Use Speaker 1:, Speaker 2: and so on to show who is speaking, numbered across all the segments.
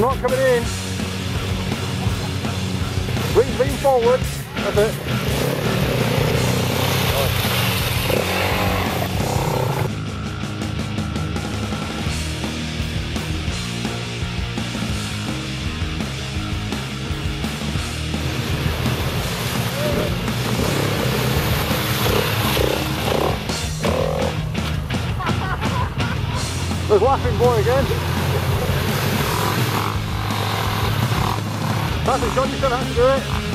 Speaker 1: coming in. Lean, lean forward. That's it. There's laughing boy again. That's it, John, you're gonna have to do it.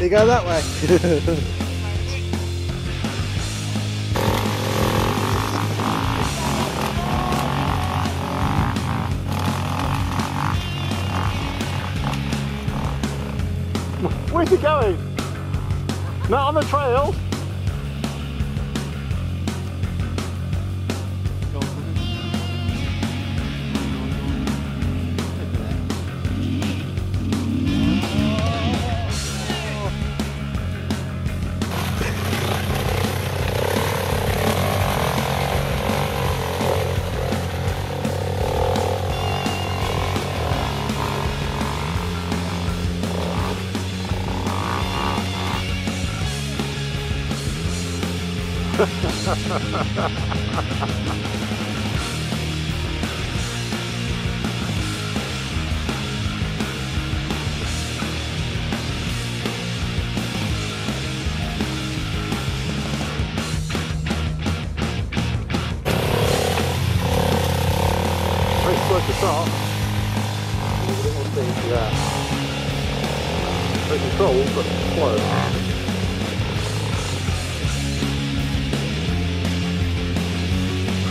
Speaker 2: You go that way.
Speaker 1: Where's he going? Not on the trail. Slow to start. Yeah. Very controlled, but slow.